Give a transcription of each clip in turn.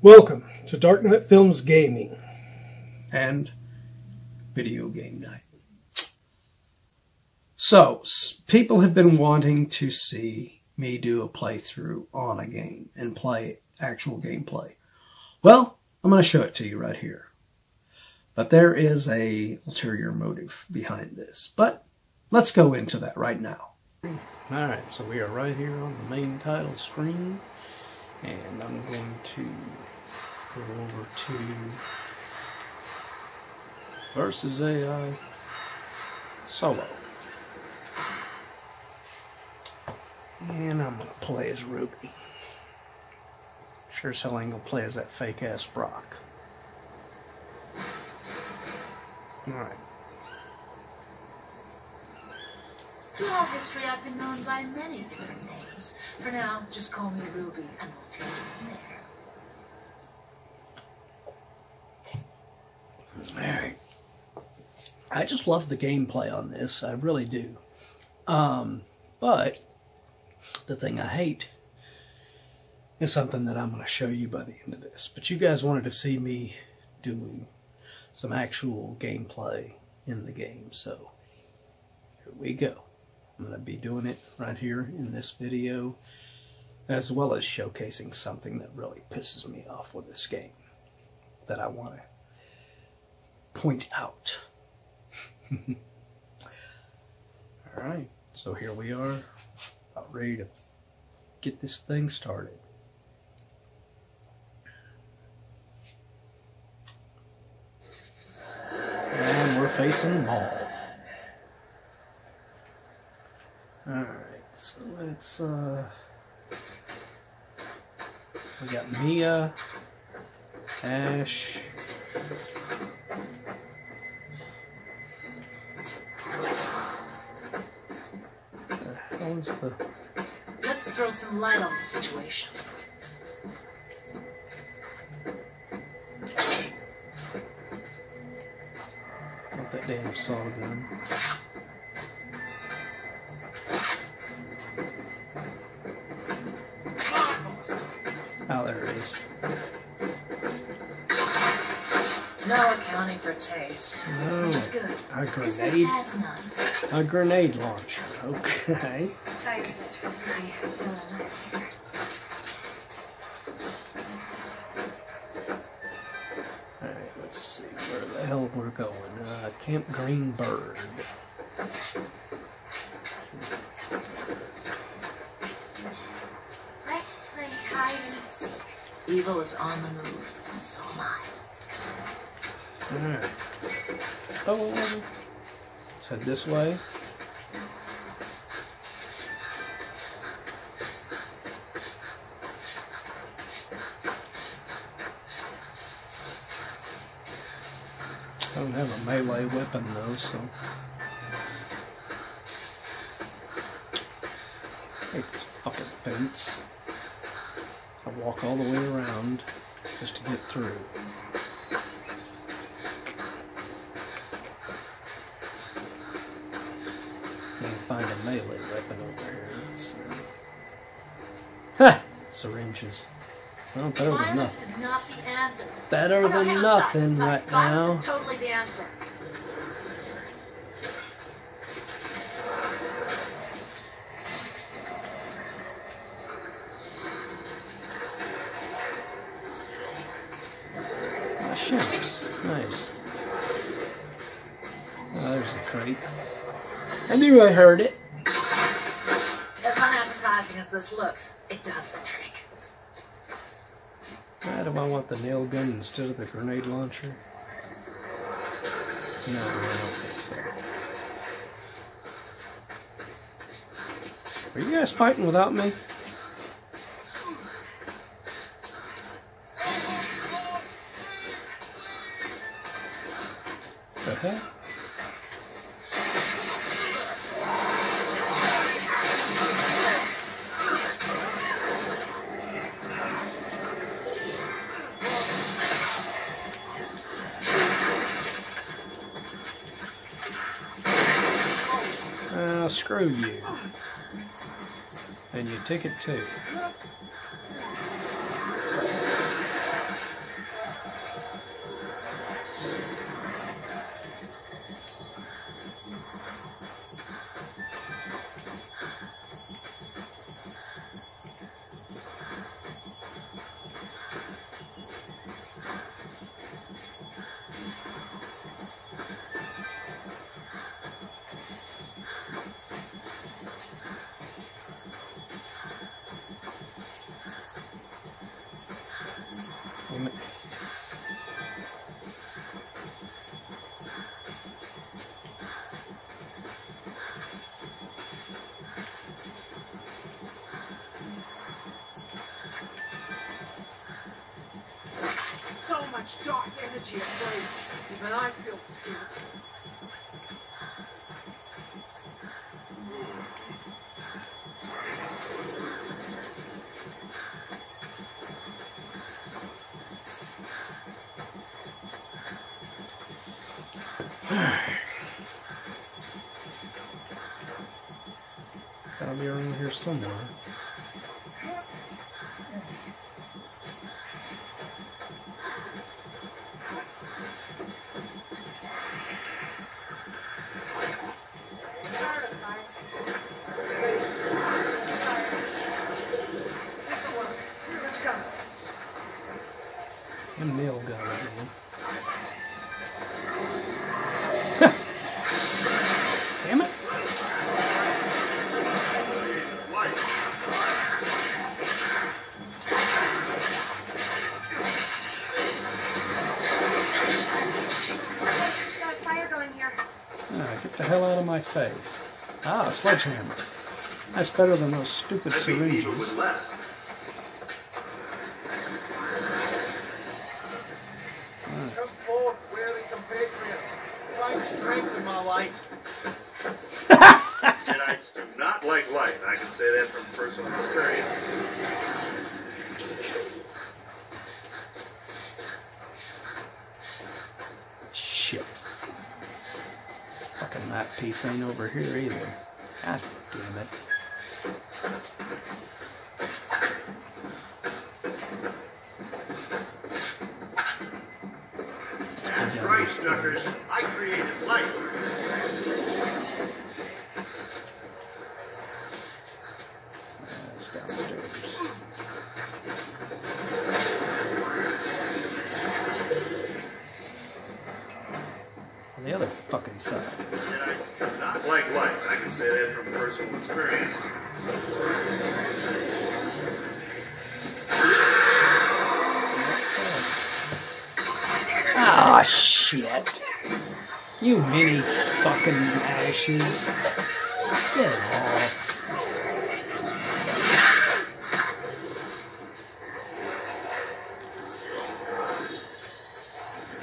Welcome to Dark Night Films Gaming. and video game night. So, people have been wanting to see me do a playthrough on a game and play actual gameplay. Well, I'm going to show it to you right here. But there is a ulterior motive behind this. But let's go into that right now. Alright, so we are right here on the main title screen. And I'm going to go over to versus AI solo. And I'm gonna play as Ruby. Sure as hell ain't gonna play as that fake ass Brock. Alright. Throughout history, I've been known by many different names. For now, just call me Ruby, and we'll take it from there. Alright. I just love the gameplay on this. I really do. Um, but the thing I hate is something that I'm going to show you by the end of this. But you guys wanted to see me doing some actual gameplay in the game. So here we go. I'm going to be doing it right here in this video as well as showcasing something that really pisses me off with this game that I want to point out. All right, so here we are, about ready to get this thing started. And we're facing Maul. All right, so let's. uh We got Mia, Ash. Is the Let's throw some light on the situation. Not that damn saw gun? Oh, there it is. No accounting for taste, No, which is good. a Business grenade, has none. a grenade launcher. Okay. Camp Green Bird. Let's play hide and seek. Evil is on the move, and so am I. All right. Oh, let's head this way. Don't have a melee weapon though, so. This fucking fence. I walk all the way around just to get through. Can't find a melee weapon over here. Syringes. Well, better than nothing. is not the answer. Better Oh, no, than nothing sorry, right now. Violence is totally the answer. Ah, shucks. Nice. Oh, there's the crate. I knew I heard it. As unappetizing as this looks, it does the trick. Why do I want the nail gun instead of the grenade launcher? No, I don't think so. Are you guys fighting without me? The heck? Screw you. And your ticket too. So much dark energy at play. Even I feel scared. Gotta be around here somewhere. Sledgehammer. That's better than those stupid syringes. Come forth, weary compatriot. Find strength in my light. Deadites do not like light. I can say that from personal experience. Shit. Fucking that piece ain't over here either. God damn it. That's right, suckers. I created light. Ashes. Get off.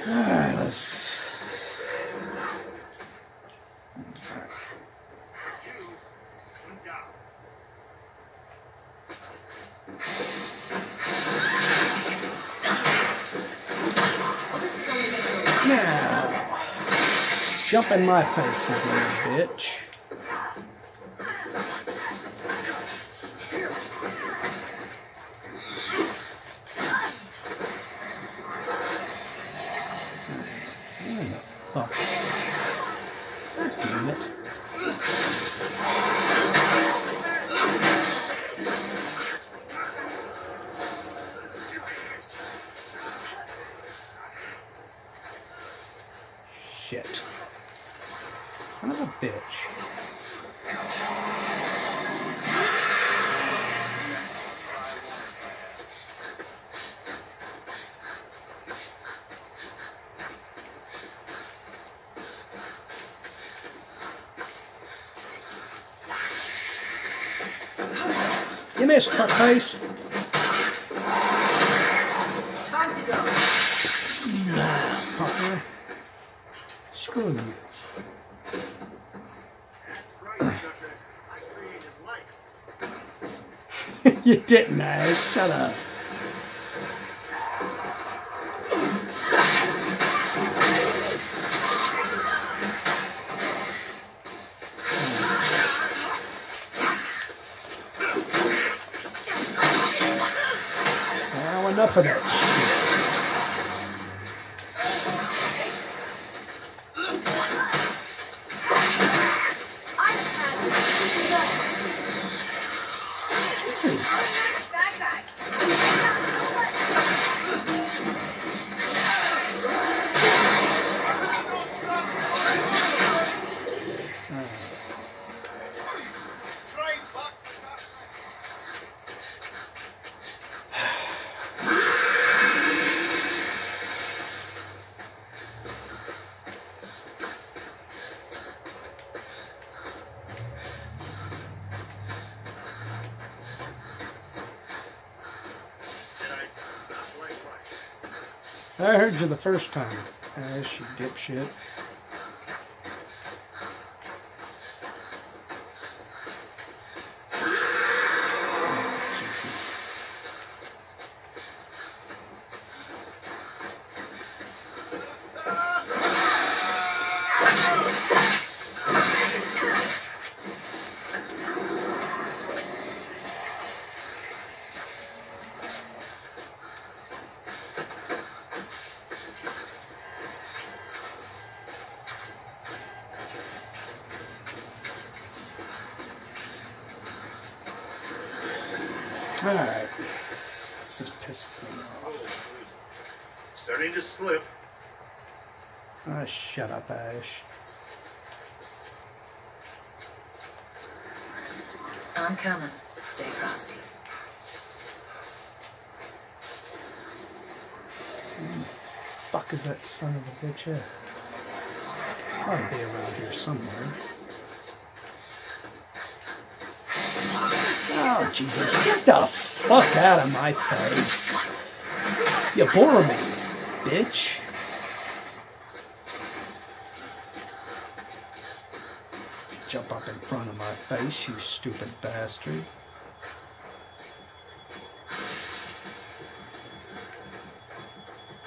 Alright, let's. Well, this is only making Now. Jump in my face again, bitch. Missed, fuckface. time to go. Fucker. Screw you. Right, suckers. I created light. you didn't, Ash. Shut up. I heard you the first time. Eh, Ash, you dipshit. Alright. This is pissing me off. Starting to slip. Ah, shut up, Ash. I'm coming. Stay frosty. Fuck is that son of a bitch at? Ought to be around here somewhere. Oh, Jesus. Get the fuck out of my face. You bore me, bitch. Jump up in front of my face, you stupid bastard.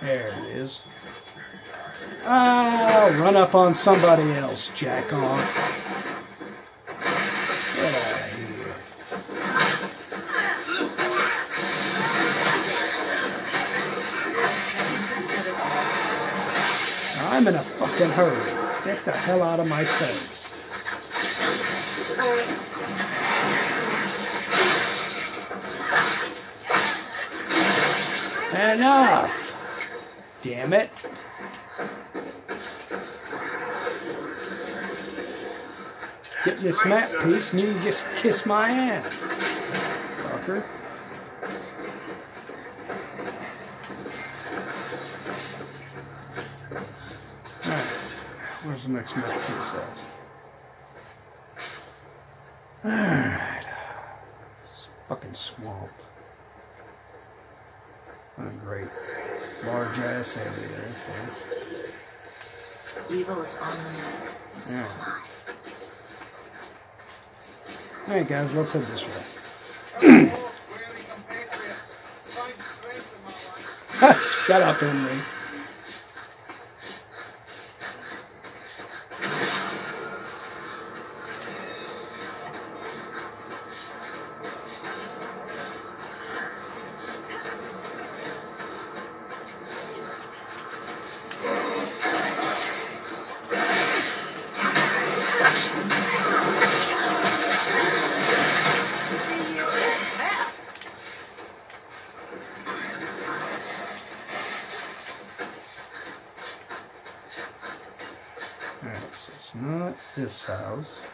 There it is. Ah, run up on somebody else, jack off. I'm in a fucking hurry. Get the hell out of my face. Enough! Damn it. Get this map piece and you can just kiss my ass. Fucker. Where's the next map piece at? Alright. Fucking swamp. What a great. Large ass area there. Okay. Evil is on the move. Yeah. Alright, guys, let's head this way. Weary compatriot. Find strength in my life. Shut up, Henry. House.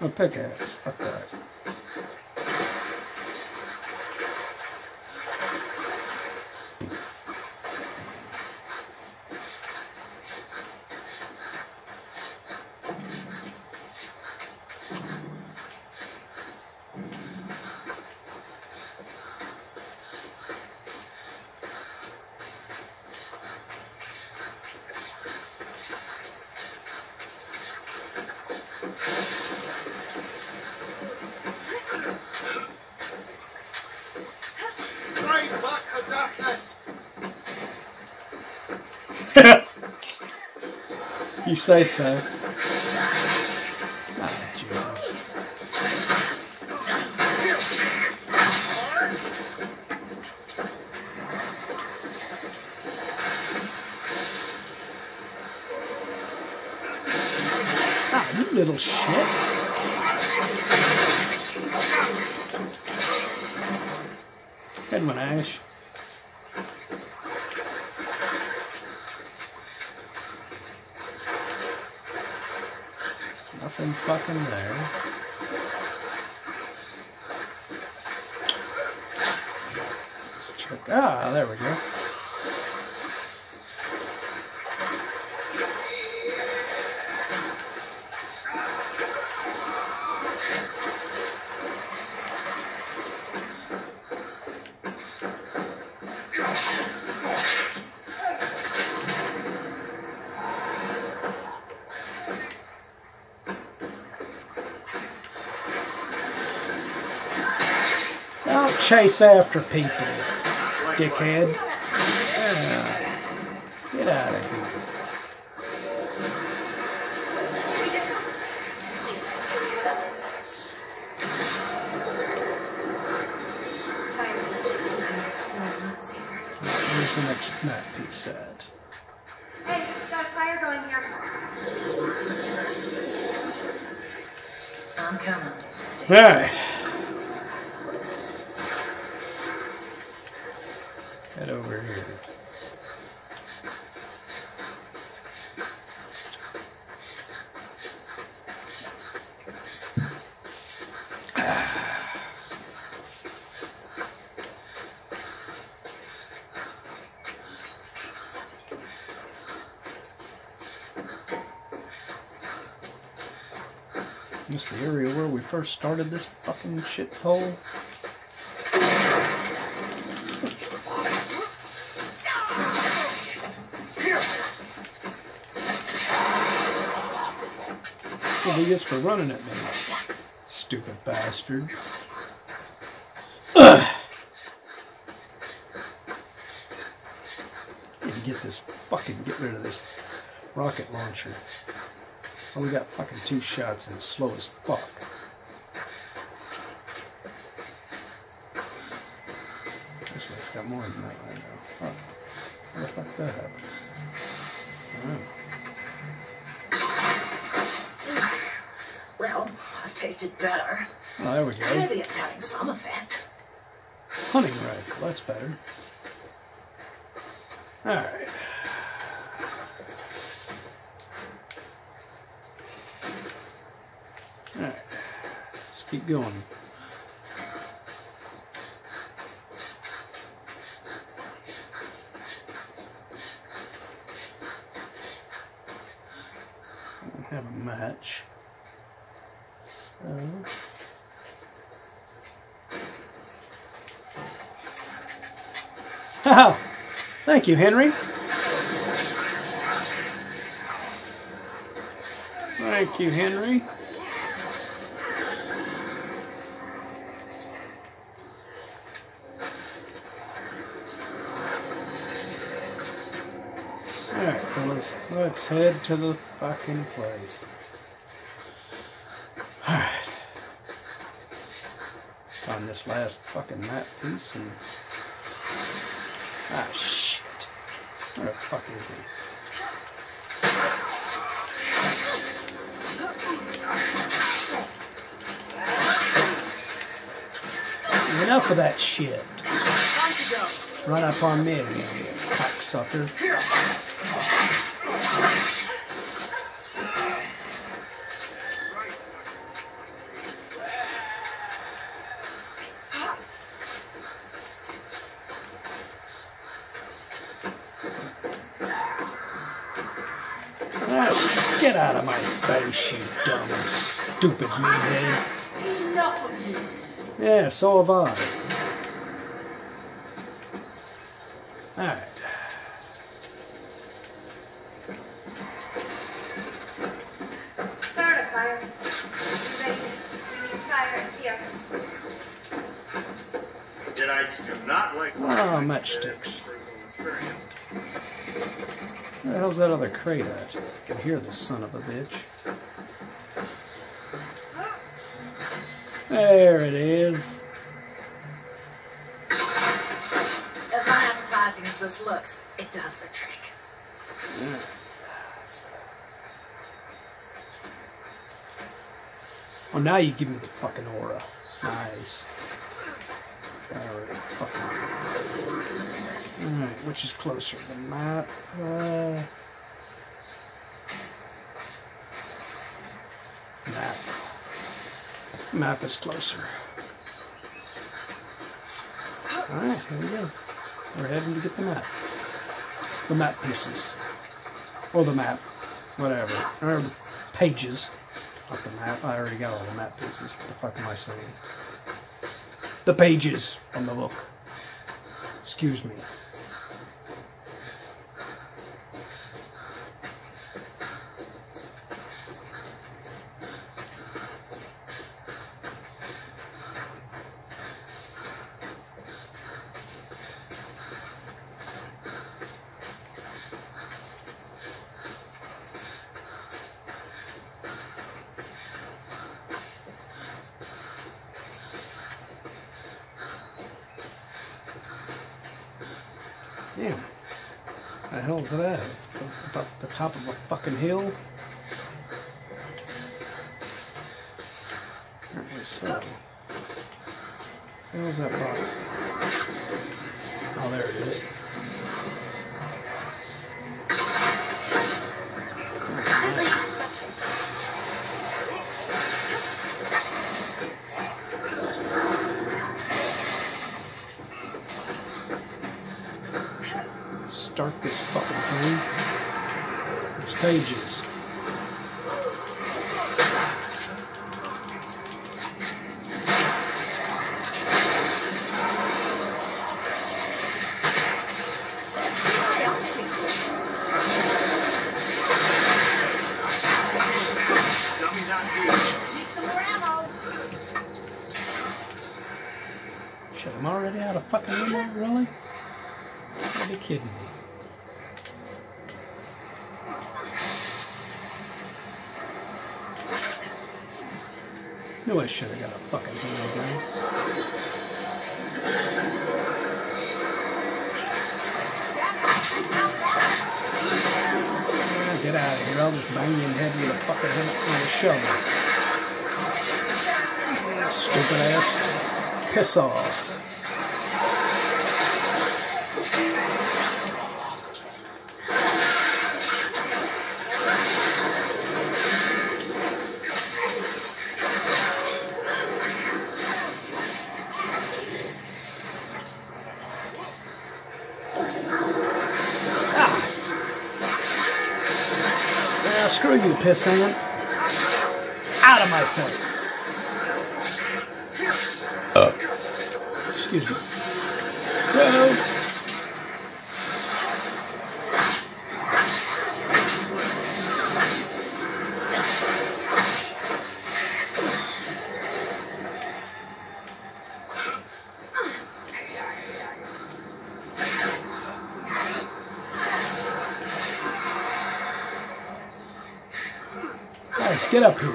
A pickaxe. you say so. Ah, Jesus. Ah, you little shit. Head one, Ash. Chase after people, dickhead. Yeah. Get out of here. Where's the next map piece at? Hey, got a fire going here. I'm coming. Stay Alright. Head over here. This the area where we first started this fucking shithole. What he gets for running at me. Stupid bastard. Get this fucking get rid of this rocket launcher. It's we got fucking two shots and slow as fuck. This one's got more than that right now. Oh, how the fuck that happened? Well, I tasted better. Oh, there we go. Maybe it's having some effect. Hunting rifle, that's better. Alright. Let's keep going. Don't have a match. So. Haha. Thank you, Henry. Thank you, Henry. Alright, fellas, let's head to the fucking place. Alright. Find this last fucking map piece and Ah, shit. Where the fuck is he? Enough of that shit. Run up on me, you cocksucker. You dumb, stupid meathead. Enough of you. Yeah, so have I. Alright. Start a fire. Ready? We need fire. It's here. Deadites do not like Oh, matchsticks. Where the hell's that other crate at? I can hear this son of a bitch. There it is. As unappetizing as this looks, it does the trick. Oh, now you give me the fucking aura. Nice. Alright, fucking. Alright, which is closer? The map? Uh, map. Map is closer. Alright, here we go. We're heading to get the map. The map pieces. Or the map. Whatever. Or pages. Not the map. I already got all the map pieces. What the fuck am I saying? The pages on the book. Excuse me. The hell's that? Up the top of a fucking hill? So. Where's that box? Oh, there it is. Kidding me? I should have got a fucking handgun. Ah, Get out of here. I'll just bang you in the head with a fucking hammer shovel. Stupid ass. Piss off. Screw you, pissant. Out of my face. Uh. Excuse me. Go. Get up here.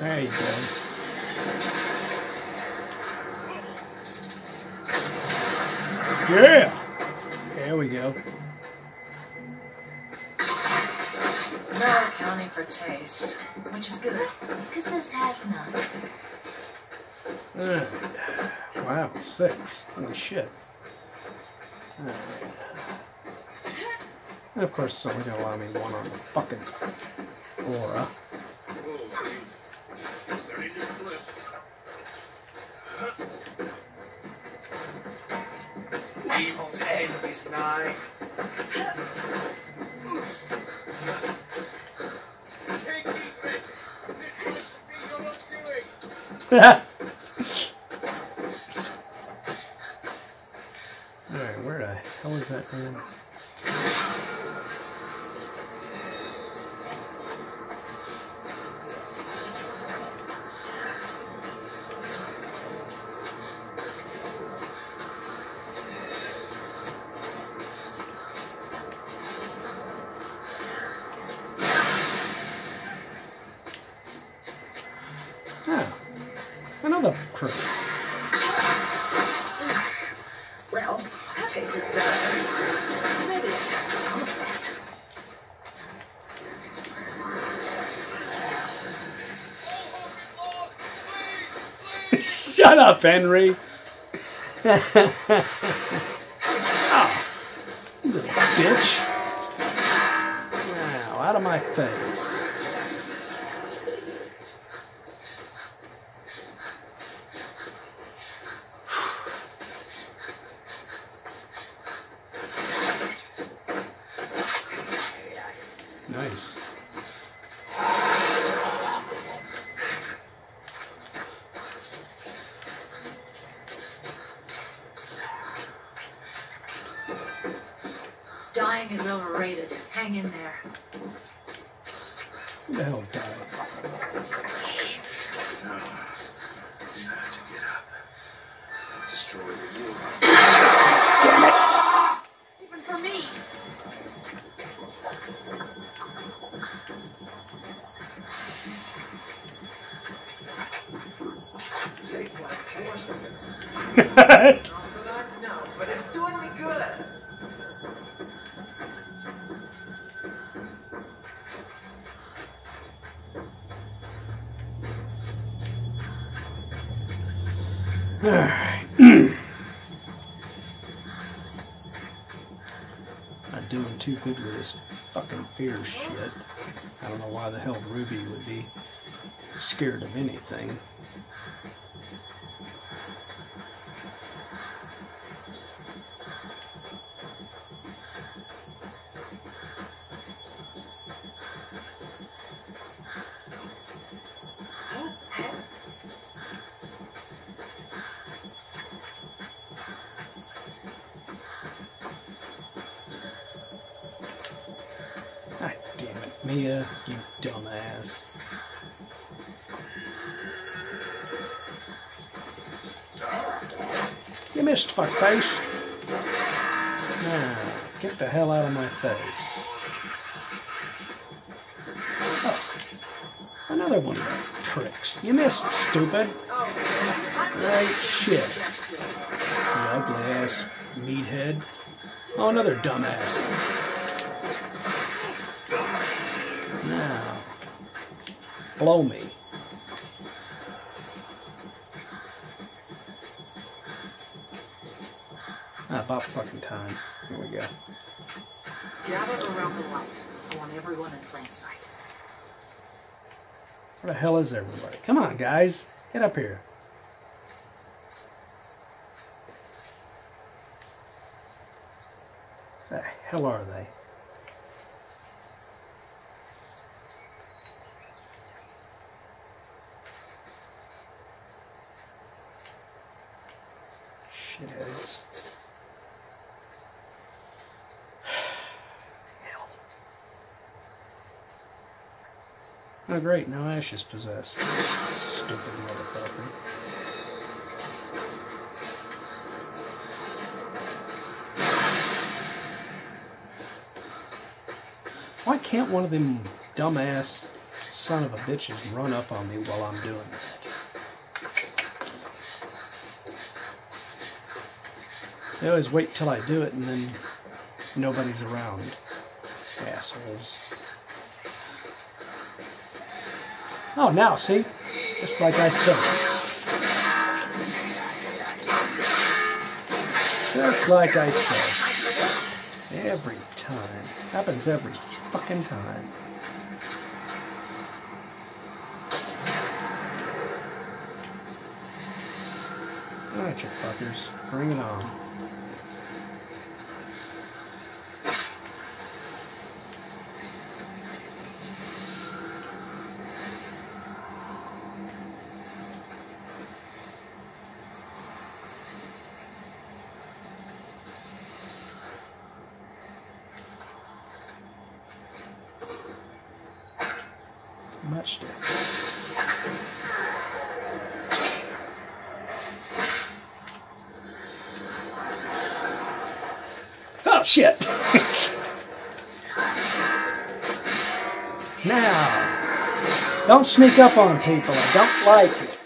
There you go. Yeah. There we go. No accounting for taste, which is good, because this has none. Alright. Wow, six. Holy shit. Alright. And of course, it's only going to allow me one on the fucking aura. Starting. Evil's end is nigh. Take me, Rich. This must be your undoing. Alright, where the hell blood. Maybe some of that. Shut up, Henry. oh, you little bitch. Now, out of my face. That me good. Not doing too good with this fucking fear shit. I don't know why the hell Ruby would be scared of anything. God damn it, Mia, you dumbass. You missed, fuckface. Now, get the hell out of my face. Oh, another one of those pricks. You missed, stupid. Right shit. You ugly ass meathead. Oh, another dumbass. Blow me. Ah, about fucking time. Here we go. Gather around the light. I want everyone in plain sight. Where the hell is everybody? Come on, guys. Get up here. The hell are they? Shitheads. Oh great, no Ash is possessed. Stupid motherfucker. Why can't one of them dumbass son of a bitches run up on me while I'm doing that? They always wait till I do it and then nobody's around. Assholes. Oh, now, see? Just like I said. Just like I said. Every time. Happens every fucking time. Alright, you fuckers. Bring it on. Don't sneak up on people. I don't like it.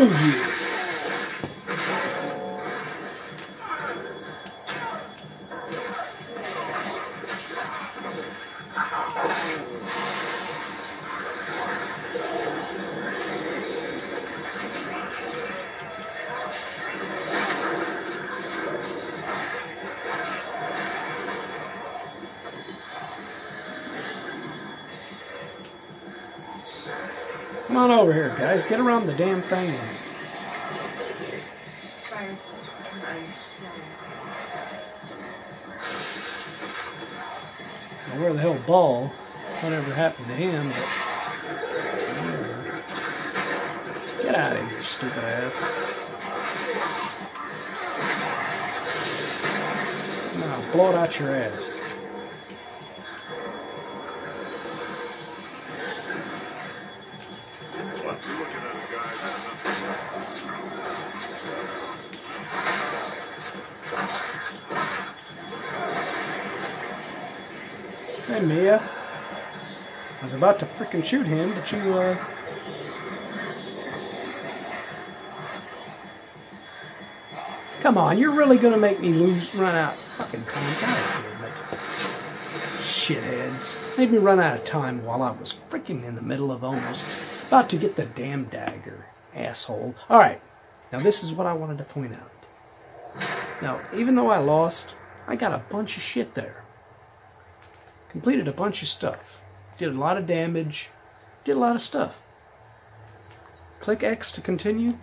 Screw you. Come on over here, guys. Get around the damn thing. Happened to him, but. Get out of here, stupid ass. No, blow it out your ass. About to freaking shoot him, but you, uh. Come on, you're really gonna make me lose, run out fucking time. Here, mate. Shitheads. Made me run out of time while I was freaking in the middle of almost about to get the damn dagger. Asshole. Alright, now this is what I wanted to point out. Now, even though I lost, I got a bunch of shit there completed a bunch of stuff, did a lot of damage, did a lot of stuff. Click X to continue.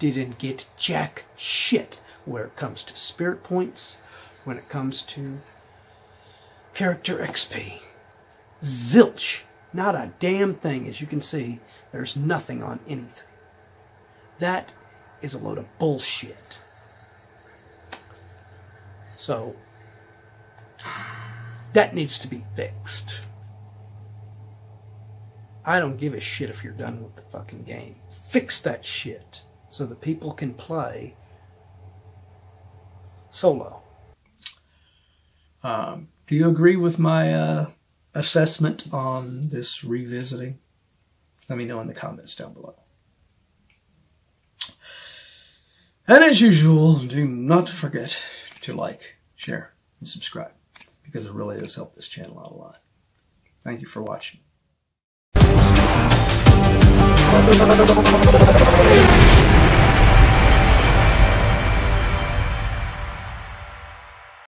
Didn't get jack shit where it comes to spirit points, when it comes to character XP. Zilch. Not a damn thing. As you can see, there's nothing on anything. That is a load of bullshit. So, that needs to be fixed. I don't give a shit if you're done with the fucking game. Fix that shit so that people can play solo. Um, do you agree with my uh, assessment on this revisiting? Let me know in the comments down below. And as usual, do not forget to like, share, and subscribe because it really does help this channel out a lot. Thank you for watching.